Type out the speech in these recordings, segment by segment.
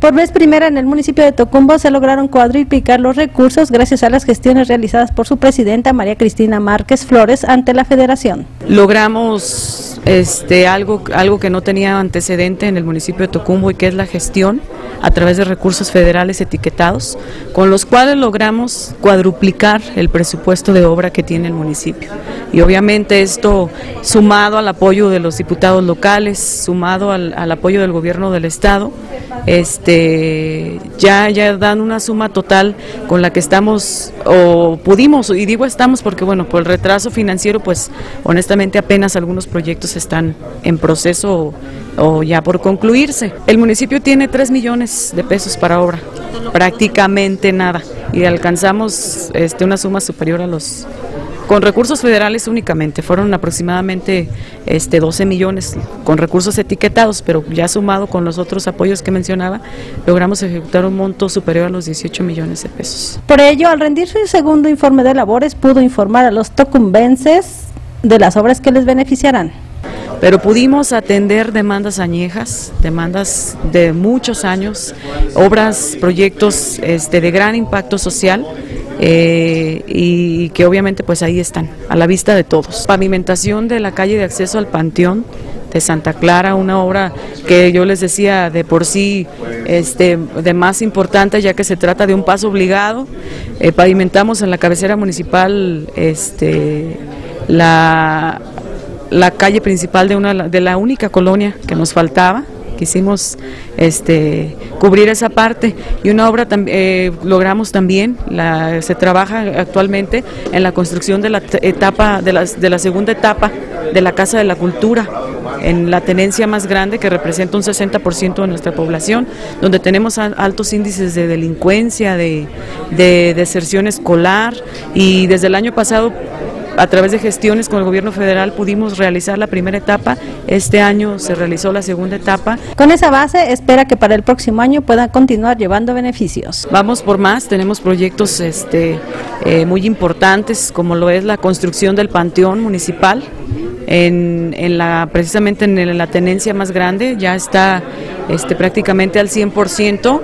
Por vez primera en el municipio de Tocumbo se lograron cuadriplicar los recursos gracias a las gestiones realizadas por su presidenta María Cristina Márquez Flores ante la federación. Logramos este, algo, algo que no tenía antecedente en el municipio de Tocumbo y que es la gestión a través de recursos federales etiquetados, con los cuales logramos cuadruplicar el presupuesto de obra que tiene el municipio. Y obviamente esto sumado al apoyo de los diputados locales, sumado al, al apoyo del gobierno del estado, este, ya, ya dan una suma total con la que estamos o pudimos, y digo estamos porque bueno, por el retraso financiero pues honestamente apenas algunos proyectos están en proceso o, ya por concluirse. El municipio tiene 3 millones de pesos para obra, prácticamente nada, y alcanzamos este, una suma superior a los con recursos federales únicamente, fueron aproximadamente este, 12 millones con recursos etiquetados, pero ya sumado con los otros apoyos que mencionaba, logramos ejecutar un monto superior a los 18 millones de pesos. Por ello, al rendir su segundo informe de labores, pudo informar a los tocumbenses de las obras que les beneficiarán pero pudimos atender demandas añejas, demandas de muchos años, obras, proyectos este, de gran impacto social eh, y que obviamente pues ahí están, a la vista de todos. Pavimentación de la calle de acceso al Panteón de Santa Clara, una obra que yo les decía de por sí este, de más importante ya que se trata de un paso obligado. Eh, pavimentamos en la cabecera municipal este, la, la calle principal de, una, de la única colonia que nos faltaba, quisimos este, cubrir esa parte. Y una obra eh, logramos también, la, se trabaja actualmente en la construcción de la etapa, de la, de la segunda etapa de la Casa de la Cultura, en la tenencia más grande que representa un 60% de nuestra población, donde tenemos altos índices de delincuencia, de, de deserción escolar. Y desde el año pasado a través de gestiones con el gobierno federal pudimos realizar la primera etapa, este año se realizó la segunda etapa. Con esa base espera que para el próximo año puedan continuar llevando beneficios. Vamos por más, tenemos proyectos este, eh, muy importantes como lo es la construcción del panteón municipal, en, en, la, precisamente en la tenencia más grande, ya está este, prácticamente al 100%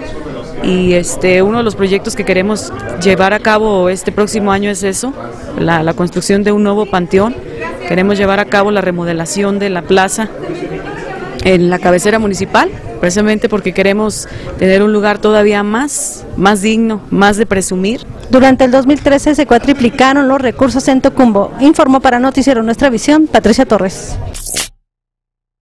y este, uno de los proyectos que queremos llevar a cabo este próximo año es eso, la, construcción de un nuevo panteón. Queremos llevar a cabo la remodelación de la plaza en la cabecera municipal, precisamente porque queremos tener un lugar todavía más, más digno, más de presumir. Durante el 2013 se cuatriplicaron los recursos en Tocumbo, informó para Noticiero Nuestra Visión Patricia Torres.